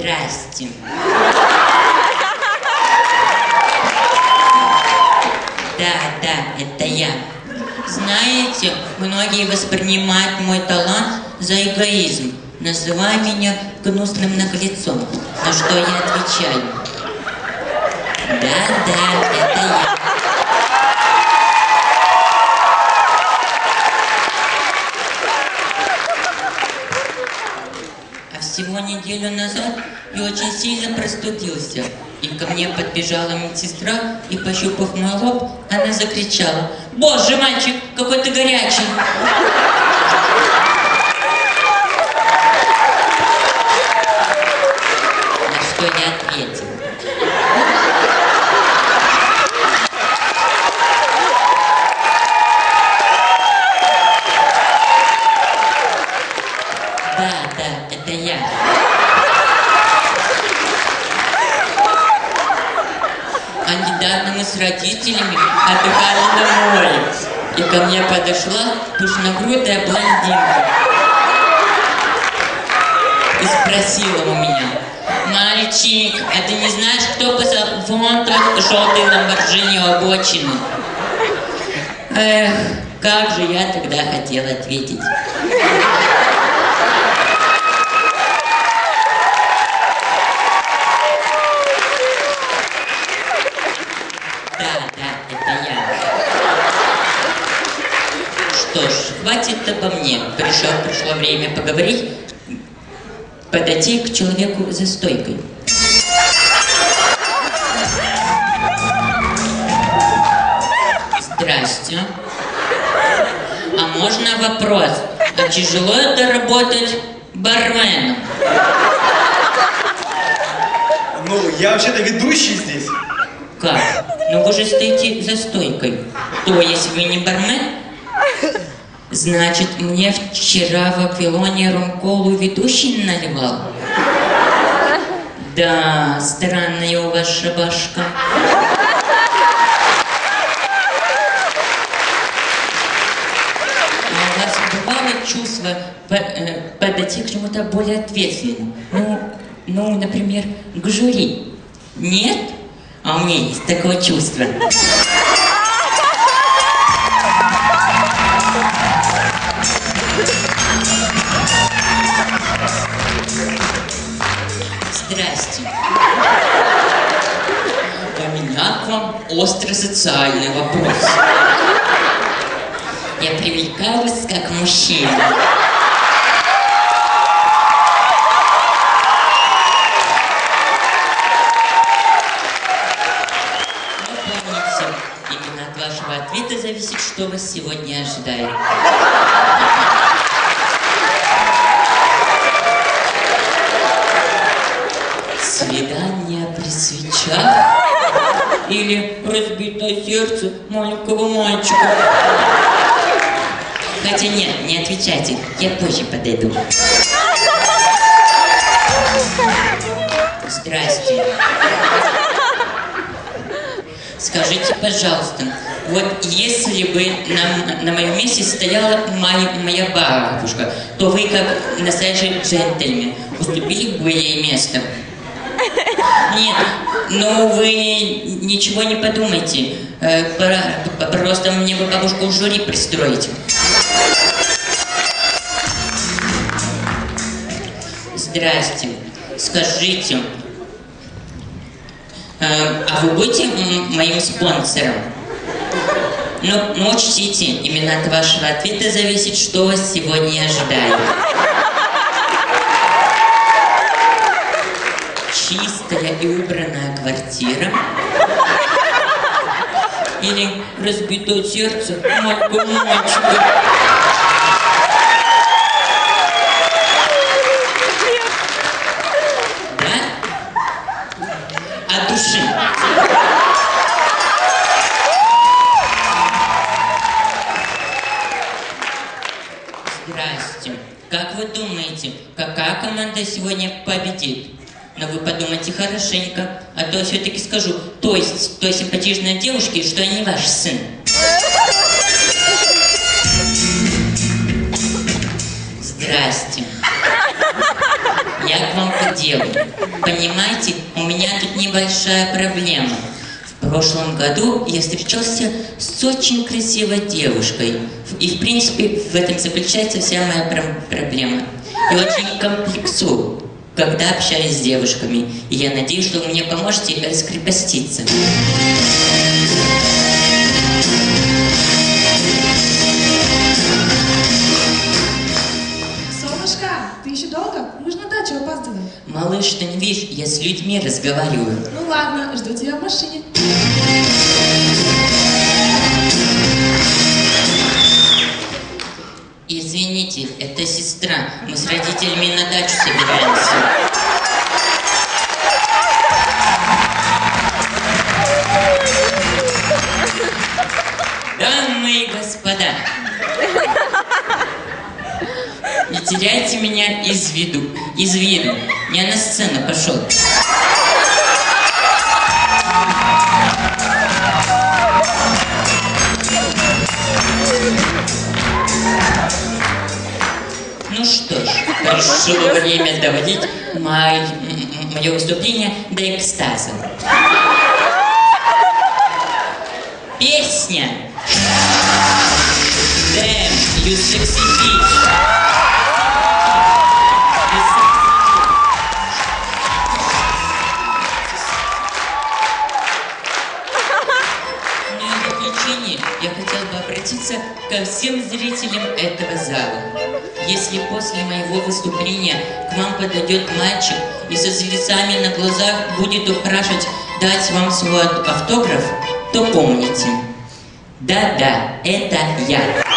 Здрасте. Да, да, это я. Знаете, многие воспринимают мой талант за эгоизм, называя меня гнусным наглецом. На что я отвечаю? Да, да, это я. А всего неделю назад я очень сильно простудился. И ко мне подбежала медсестра и, пощупав мой лоб, она закричала. «Боже, мальчик, какой ты горячий!» На что я ответил. Да, да, это я. А недавно мы с родителями отдыхали на море. И ко мне подошла пышногрудая блондинка. И спросила у меня, мальчик, а ты не знаешь, кто посадил вон тот желтый ламборджини обочины? Эх, как же я тогда хотел ответить. Да, да, это я. Что ж, хватит обо мне. Пришел, пришло время поговорить, подойти к человеку за стойкой. Здрасте. А можно вопрос? А тяжело это работать барменом? Ну, я вообще-то ведущий здесь. Как? Ну вы же стоите за стойкой. То есть вы не бармен? Значит, мне вчера в Аквилоне ромколу ведущий наливал? Да, странная у вас шабашка. А у вас бывало чувство по- э, подойти к чему-то более ответственному? Ну, ну, например, к жюри. Нет? А у меня есть такое чувство. Здрасте. У меня к вам острый социальный вопрос. Я привлекаю вас как мужчина. Именно от вашего ответа зависит, что вас сегодня ожидает. Свидание при свечах или разбитое сердце маленького мальчика. Хотя нет, не отвечайте, я позже подойду. Здрасте. Скажите, пожалуйста, вот если бы на, на моем месте стояла моя, моя бабушка, то вы, как настоящий джентльмен, уступили бы ей место? Нет, ну вы ничего не подумайте. Э, Просто мне бы бабушку в жюри пристроить. Здрасте. Скажите, э, а вы будете моим спонсором? Ну, ну, учтите, именно от вашего ответа зависит, что вас сегодня ожидает. И убранная квартира. Или разбитое сердце маленького мальчика. Да? От души. Здрасте. Как вы думаете, какая команда сегодня победит? Но вы подумайте хорошенько, а то все-таки скажу, то есть той симпатичной девушке, что не ваш сын. Здрасте. я к вам по делу. Понимаете, у меня тут небольшая проблема. В прошлом году я встречался с очень красивой девушкой. И, в принципе, в этом заключается вся моя проблема. Я очень комплексую, когда общаюсь с девушками. И я надеюсь, что вы мне поможете раскрепоститься. Солнышко, ты еще долго? Мы же на дачу опаздываем. Малыш, ты не видишь, я с людьми разговариваю. Ну ладно, жду тебя в машине. Извините, это сестра. Мы с родителями на дачу собираемся. Дамы и господа, не теряйте меня из виду, из виду. Я на сцену пошел. Пришло время доводить мое выступление до экстаза. Песня. Damn, you sexy bitch. Я хотел бы обратиться ко всем зрителям этого зала. Если после моего выступления к вам подойдет мальчик и со слезами на глазах будет упрашивать дать вам свой автограф, то помните, да-да, это я.